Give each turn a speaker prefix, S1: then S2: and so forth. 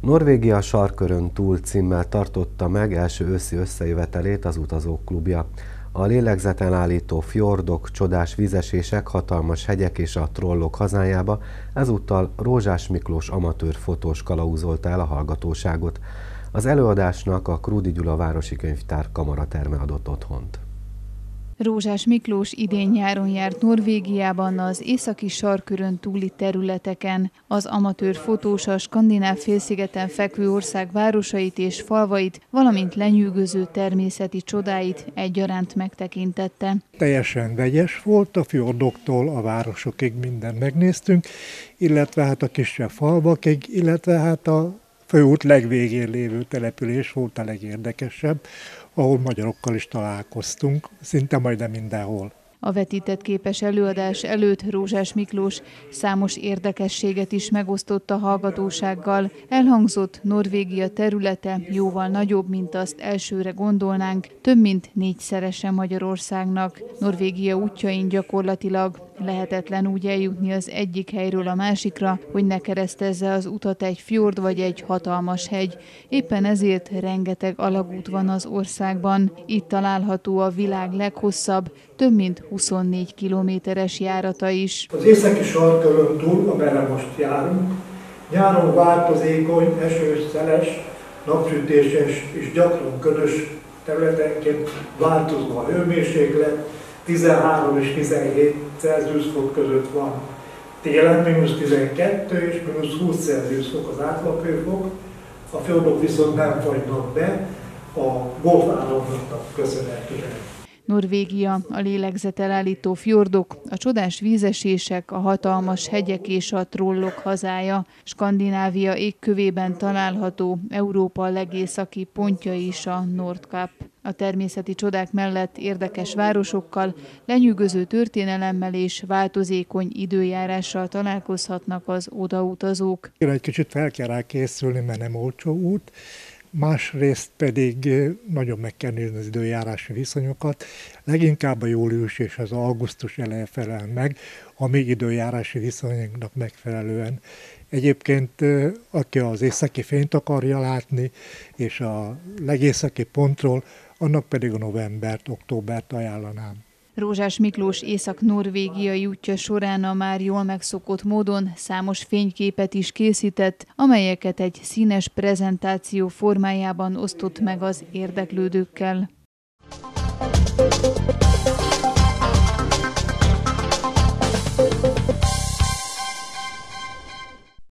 S1: Norvégia sarkörön túl címmel tartotta meg első őszi összejövetelét az utazók klubja. A lélegzeten állító fjordok, csodás vízesések, hatalmas hegyek és a trollok hazájába ezúttal Rózsás Miklós amatőr fotós kalauzolta el a hallgatóságot. Az előadásnak a Krúdi Gyula Városi Könyvtár kamaraterme adott otthont.
S2: Rózsás Miklós idén-nyáron járt Norvégiában az északi sarkörön túli területeken. Az amatőr fotós a skandináv félszigeten fekvő ország városait és falvait, valamint lenyűgöző természeti csodáit egyaránt megtekintette.
S3: Teljesen vegyes volt, a fjordoktól a városokig mindent megnéztünk, illetve hát a kisebb falvakig, illetve hát a főút legvégén lévő település volt a legérdekesebb, ahol magyarokkal is találkoztunk, szinte majdnem mindenhol.
S2: A vetített képes előadás előtt Rózsás Miklós számos érdekességet is megosztott a hallgatósággal. Elhangzott Norvégia területe jóval nagyobb, mint azt elsőre gondolnánk, több mint négyszerese Magyarországnak. Norvégia útjain gyakorlatilag lehetetlen úgy eljutni az egyik helyről a másikra, hogy ne keresztezze az utat egy fjord vagy egy hatalmas hegy. Éppen ezért rengeteg alagút van az országban. Itt található a világ leghosszabb, több mint 24 kilométeres járata is.
S4: Az északi sarkörön túl, amerre most járunk, nyáron változékony, esős, szeles, napsütéses és gyakran ködös területenként változó a hőmérséklet, 13 és 17 Celsius fok között van. Télen mínusz 12 és mínusz 20 Celsius fok az átlaghőfok, a földok viszont nem fagynak be a golf áramlatnak köszönhetően.
S2: Norvégia, a lélegzet elállító fjordok, a csodás vízesések, a hatalmas hegyek és a trollok hazája. Skandinávia égkövében található Európa legészaki pontja is a Nordkap. A természeti csodák mellett érdekes városokkal, lenyűgöző történelemmel és változékony időjárással találkozhatnak az odautazók.
S3: Egy kicsit fel kell rá készülni, mert nem olcsó út, másrészt pedig nagyon meg kell nézni az időjárási viszonyokat, leginkább a július és az augusztus eleje felel meg, a mi időjárási viszonyunknak megfelelően. Egyébként, aki az északi fényt akarja látni, és a legészaki pontról, annak pedig a novembert, októbert ajánlanám.
S2: Rózsás Miklós észak-norvégiai útja során a már jól megszokott módon számos fényképet is készített, amelyeket egy színes prezentáció formájában osztott meg az érdeklődőkkel.